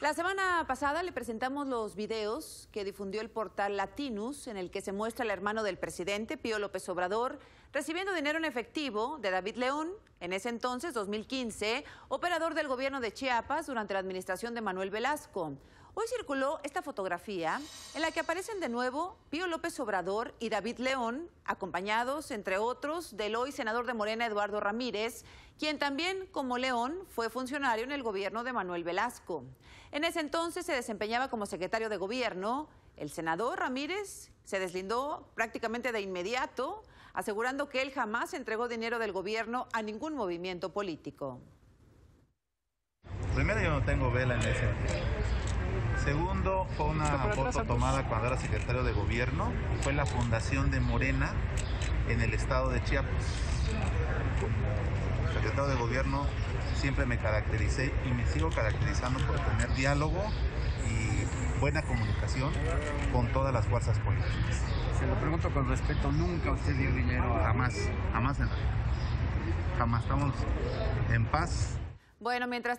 La semana pasada le presentamos los videos que difundió el portal Latinus, en el que se muestra el hermano del presidente, Pío López Obrador, recibiendo dinero en efectivo de David León, en ese entonces, 2015, operador del gobierno de Chiapas durante la administración de Manuel Velasco. Hoy circuló esta fotografía en la que aparecen de nuevo Pío López Obrador y David León, acompañados, entre otros, del hoy senador de Morena, Eduardo Ramírez, quien también, como León, fue funcionario en el gobierno de Manuel Velasco. En ese entonces se desempeñaba como secretario de gobierno. El senador Ramírez se deslindó prácticamente de inmediato, asegurando que él jamás entregó dinero del gobierno a ningún movimiento político. Primero yo no tengo vela en ese. Segundo, fue una foto tomada cuando era secretario de gobierno. Fue la fundación de Morena en el estado de Chiapas. Secretario de gobierno siempre me caractericé y me sigo caracterizando por tener diálogo y buena comunicación con todas las fuerzas políticas. Se lo pregunto con respeto, nunca usted dio dinero a... Jamás, jamás en la vida. Jamás estamos en paz. Bueno, mientras tanto...